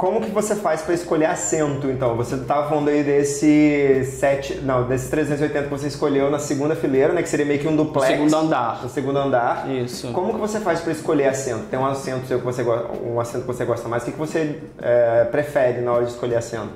Como que você faz para escolher assento, então? Você estava falando aí desse sete, não, desse 380 que você escolheu na segunda fileira, né? Que seria meio que um duplex. Segundo andar. No segundo andar. Isso. Como que você faz para escolher assento? Tem um assento seu que você gosta, um assento que você gosta mais? O que, que você é, prefere na hora de escolher assento?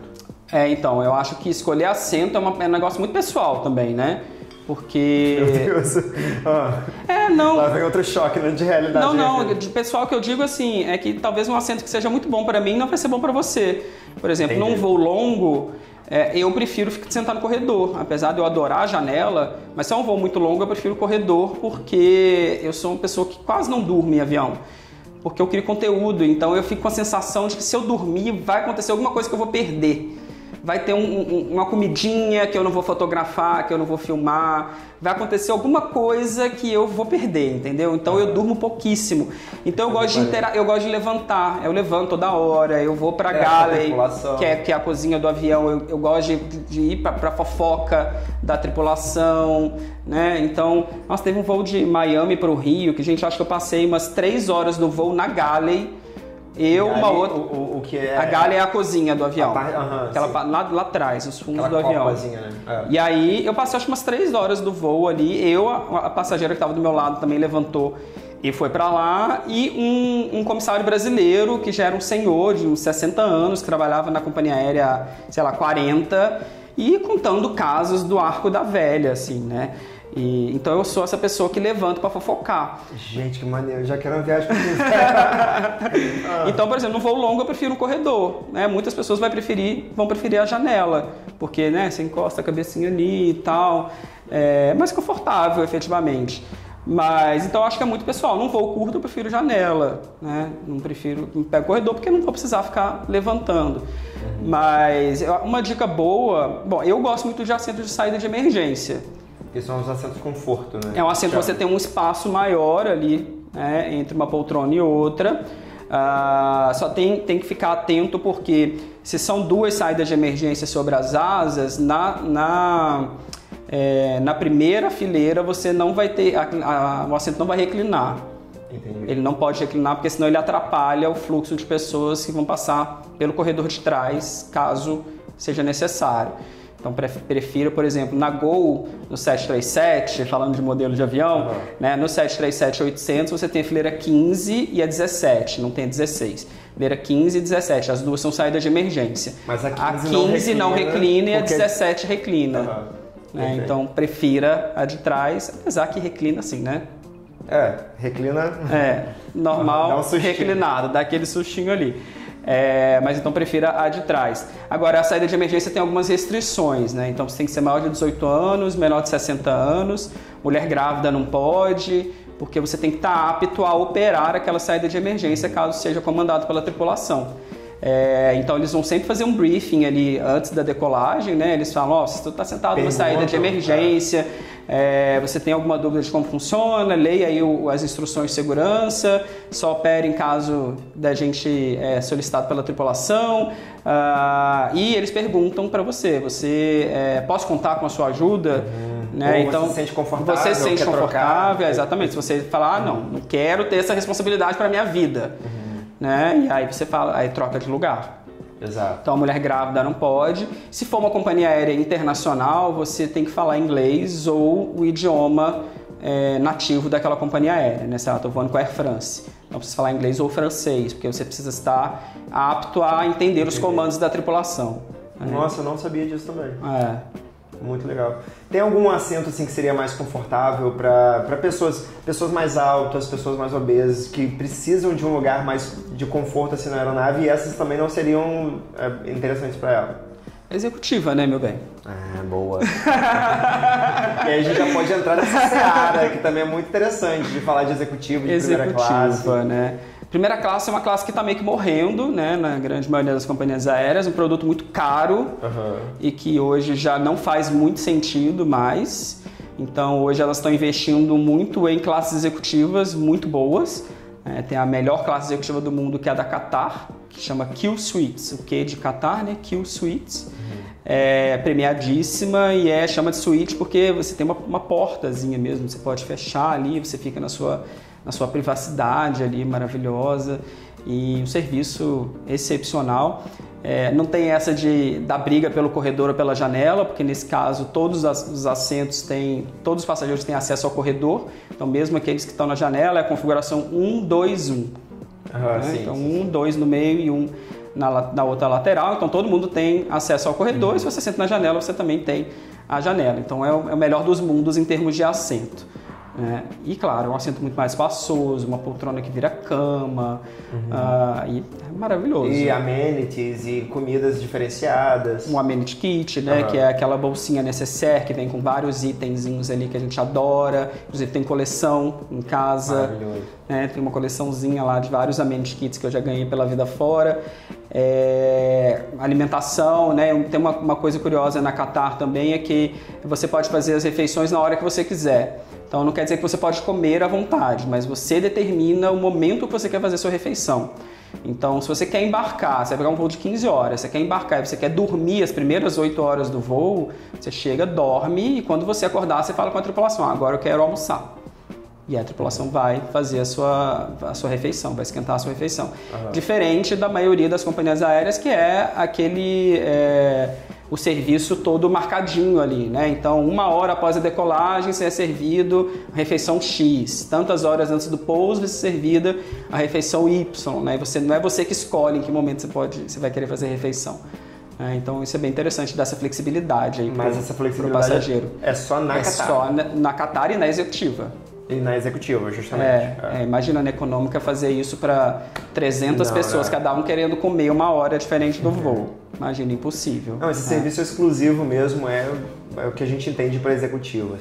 É, então, eu acho que escolher assento é, uma, é um negócio muito pessoal também, né? Porque. Meu Deus. Ah, É, não. lá vem outro choque né, de realidade. Não, não, de pessoal que eu digo assim, é que talvez um assento que seja muito bom para mim não vai ser bom para você. Por exemplo, Entendi. num voo longo, é, eu prefiro ficar sentar no corredor, apesar de eu adorar a janela, mas se é um voo muito longo, eu prefiro o corredor porque eu sou uma pessoa que quase não durmo em avião. Porque eu crio conteúdo, então eu fico com a sensação de que se eu dormir, vai acontecer alguma coisa que eu vou perder. Vai ter um- um- uma comidinha que eu não vou fotografar, que eu não vou filmar. Vai acontecer alguma coisa que eu vou perder, entendeu? Então eu durmo pouquíssimo. Então eu gosto de intera eu gosto de levantar. Eu levanto toda hora, eu vou pra É, galley, que é, que é a cozinha do avião. Eu, eu gosto de, de ir pra, pra fofoca da tripulação, né? Então, nós teve um voo de Miami pro Rio, que gente, acho que eu passei umas três horas no voo na galley. Eu, uma outra. O, o, que é. A galley é a cozinha do avião. A parte- aham, aquela pa- lá, lá atrás, os fundos Aquela do avião. né? É. E aí eu passei acho que umas três horas do voo ali. Eu, a, a passageira que estava do meu lado também levantou e foi para lá. E um, um comissário brasileiro que já era um senhor de uns 60 anos, que trabalhava na companhia aérea, sei lá, 40, e contando casos do arco da velha, assim, né? E, então eu sou essa pessoa que levanta para fofocar. Gente, que maneiro. Eu já quero uma viagem pra isso. Então, por exemplo, no voo longo eu prefiro o corredor, né? Muitas pessoas vai preferir, vão preferir a janela, porque, né, você encosta a cabecinha ali e tal, é mais confortável, efetivamente. Mas, então, acho que é muito pessoal. Num voo curto eu prefiro janela, né? Não prefiro, não pego corredor porque não vou precisar ficar levantando. Mas, eu- uma dica boa, bom, eu gosto muito de assento de saída de emergência. Que são os assentos conforto, né? É um assento que você tem um espaço maior ali, né, entre uma poltrona e outra. Ah, só tem, tem que ficar atento porque se são duas saídas de emergência sobre as asas, na, na, é, na primeira fileira você não vai ter, a- a- o assento não vai reclinar. Entendi. Ele não pode reclinar porque senão ele atrapalha o fluxo de pessoas que vão passar pelo corredor de trás, caso seja necessário. Então pref- prefiro, por exemplo, na Gol, no 737, falando de modelo de avião, Aham. né, no 737-800 você tem a fileira 15 e a 17, não tem a 16. Fileira 15 e 17, as duas são saídas de emergência. Mas a 15 a não 15 não reclina, reclina e a porque- 17 reclina. Aham. né? Então prefira a de trás, apesar que reclina assim, né? É, reclina. É, normal, Dá um reclinado, dá aquele sustinho ali. É, mas então prefira a de trás. Agora, a saída de emergência tem algumas restrições, né? Então você tem que ser maior de 18 anos, menor de 60 anos, mulher grávida não pode, porque você tem que estar apto a operar aquela saída de emergência caso seja comandado pela tripulação. É, então eles vão sempre fazer um briefing ali antes da decolagem, né? Eles falam, ó, se tu está sentado numa saída de Perguntam, emergência, é, você tem alguma dúvida de como funciona, leia aí o- as instruções de segurança, só opere em caso da gente é, solicitado pela tripulação. ah, e eles perguntam para você, você é, posso contar com a sua ajuda? Né? Ou você se sente confortável, Você se sente quer trocar. confortável, exatamente. Se você falar, ah, não, não quero ter essa responsabilidade para minha vida. Né? E aí você fala, aí troca de lugar. Exato. Então a mulher grávida não pode. Se for uma companhia aérea internacional, você tem que falar inglês ou o idioma é, nativo daquela companhia aérea, né? Sei lá, tô voando com a Air France. Então precisa falar inglês ou francês, porque você precisa estar apto a entender os comandos da tripulação. né? Nossa, eu não sabia disso também. É. Muito legal. Tem algum assento assim que seria mais confortável para pessoas, pessoas mais altas, pessoas mais obesas que precisam de um lugar mais de conforto assim na aeronave e essas também não seriam é, interessantes para ela? Executiva, né, meu bem? Ah, boa. e aí a gente já pode entrar nessa seara que também é muito interessante de falar de executivo de primeira classe. Executiva, né? Primeira classe é uma classe que está meio que morrendo, né? Na grande maioria das companhias aéreas, um produto muito caro Aham. e que hoje já não faz muito sentido mais. Então hoje elas estão investindo muito em classes executivas muito boas. É, tem a melhor classe executiva do mundo que é a da Qatar, que chama Q Suites. O Q de Qatar, né? Q Suites. É premiadíssima e é chama de suíte porque você tem uma, uma portazinha mesmo, você pode fechar ali, você fica na sua, na sua privacidade ali maravilhosa. e um serviço excepcional. É, não tem essa de da briga pelo corredor ou pela janela, porque nesse caso todos os assentos têm, todos os passageiros têm acesso ao corredor. Então mesmo aqueles que estão na janela é a configuração 1, 2, 1. né? sim, então sim. um, dois no meio e um na, na outra lateral. Então todo mundo tem acesso ao corredor. E se você senta na janela, você também tem a janela. Então é o, é o melhor dos mundos em termos de assento. Né? E claro, é um assento muito mais espaçoso, uma poltrona que vira cama. ah, e é maravilhoso. E amenities e comidas diferenciadas. um amenity kit, né? Aham. Que é aquela bolsinha necessaire que vem com vários itenzinhos ali que a gente adora. Inclusive tem coleção em casa. Maravilhoso. né? Tem uma coleçãozinha lá de vários amenity kits que eu já ganhei pela vida fora. É, alimentação, né? Tem uma, uma coisa curiosa na Qatar também é que você pode fazer as refeições na hora que você quiser. Então não quer dizer que você pode comer à vontade, mas você determina o momento que você quer fazer a sua refeição. Então, se você quer embarcar, você vai pegar um voo de 15 horas, você quer embarcar e você quer dormir as primeiras 8 horas do voo, você chega, dorme e quando você acordar, você fala com a tripulação: "Ah, agora eu quero almoçar. E a tripulação vai fazer a sua, a sua refeição, vai esquentar a sua refeição. Diferente da maioria das companhias aéreas, que é aquele. é, o serviço todo marcadinho ali, né? Então, uma hora após a decolagem, você é servido a refeição X. Tantas horas antes do pouso, vai ser servida a refeição Y, né? Você, não é você que escolhe em que momento você, pode, você vai querer fazer a refeição. né? então, isso é bem interessante, dessa flexibilidade aí Mas pro- essa flexibilidade passageiro. é só na é Qatar. só na, na Qatar e na executiva. E na executiva, justamente. É, é, imagina na econômica fazer isso para 300 Não, pessoas, né? cada um querendo comer uma hora diferente do voo. Imagina, impossível. Não, esse É. serviço exclusivo mesmo é, é o que a gente entende para executiva.